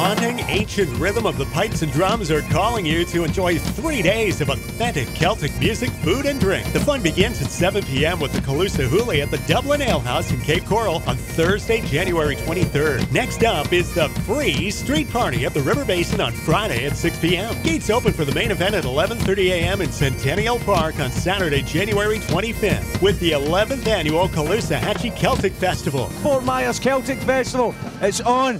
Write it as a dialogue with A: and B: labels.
A: haunting ancient rhythm of the pipes and drums are calling you to enjoy three days of authentic Celtic music, food, and drink. The fun begins at 7 p.m. with the Calusa Huli at the Dublin Ale House in Cape Coral on Thursday, January 23rd. Next up is the free street party at the River Basin on Friday at 6 p.m. Gates open for the main event at 11:30 a.m. in Centennial Park on Saturday, January 25th, with the 11th annual Caloosahatchee Celtic Festival.
B: Fort Myers Celtic Festival. It's on